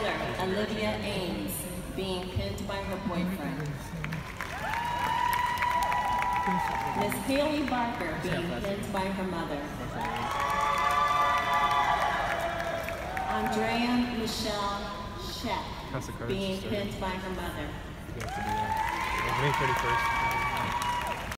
Olivia Ames, being pinned by her boyfriend. Miss Haley Barker, being pinned by her mother. Andrea Michelle Sheck, being pinned by her mother. May 31st.